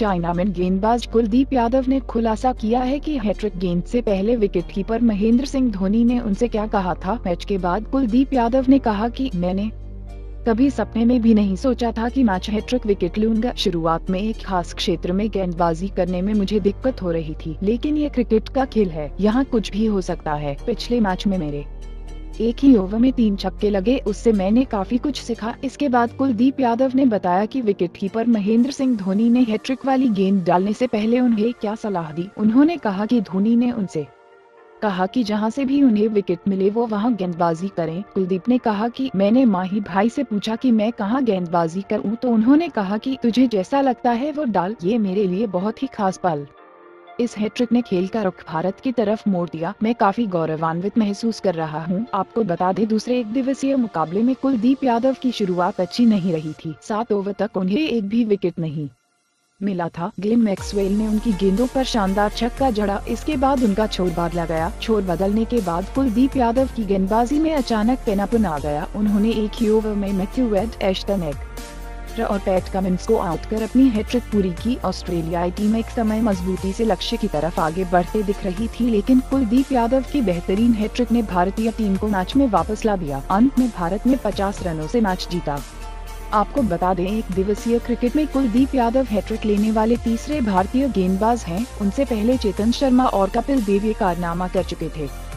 Chinaman गेंदबाज कुलदीप यादव ने खुलासा किया है कि हैट्रिक गेंद से पहले विकेटकीपर महेंद्र सिंह धोनी ने उनसे क्या कहा था? मैच के बाद कुलदीप यादव ने कहा कि मैंने कभी सपने में भी नहीं सोचा था कि मैच हैट्रिक विकेट लूँगा। शुरुआत में एक खास क्षेत्र में गेंदबाजी करने में मुझे दिक्कत हो रही थी, लेकिन ये क्रिकेट का खेल है। यहाँ कुछ भी हो सकता है। पिछले मैच में मेरे एक ही ओवर में तीन छक्के लगे, उससे मैंने काफ़ी कुछ सीखा। इसके बाद कुलदीप यादव ने बताया कि विकेटकीपर महेंद्र सिंह धोनी ने हैट्रिक वाली गेंद डालने से पहले उन्हें क्या सलाह दी? उन्होंने कहा कि धोनी ने उनसे कहा कि जहाँ से भी उन्हें विकेट मिले वो वहाँ गेंदबाजी करें। कुलदीप ने कहा कि मैंने माही भाई से पूछा कि मैं कहाँ गेंदबाजी करूँ तो उन्होंने कहा कि तुझे जैसा लगता है वो डाल, ये मेरे लिए बहुत ही खास पल। इस हैट्रिक ने खेल का रुख भारत की तरफ़ मोड़ दिया। मैं काफ़ी गौरवान्वित महसूस कर रहा हूँ। आपको बता दें, दूसरे एक दिवसीय मुकाबले में कुलदीप यादव की शुरुआत अच्छी नहीं रही थी। सात ओवर तक उन्हें एक भी विकेट नहीं मिला था। ग्लेन मैक्सवेल ने उनकी गेंदों पर शानदार छक्का जड़ा इसके बाद उनका छोर बदला गया। छोर बदलने के बाद कुलदीप यादव की गेंदबाजी में अचानक पेनापन आ गया। उन्होंने एक ही ओवर में मैथ्यू वेड एस्टन एग और पैट कमिंस को आउट कर अपनी हैट्रिक पूरी की। ऑस्ट्रेलियाई टीम एक समय मजबूती से लक्ष्य की तरफ़ आगे बढ़ते दिख रही थी, लेकिन कुलदीप यादव की बेहतरीन हैट्रिक ने भारतीय टीम को मैच में वापस ला दिया। अंत में भारत ने 50 रनों से मैच जीता। आपको बता दें, एक दिवसीय क्रिकेट में कुलदीप यादव हैट्रिक लेने वाले तीसरे भारतीय गेंदबाज हैं। उनसे पहले चेतन शर्मा और कपिल देव ये कारनामा कर चुके थे।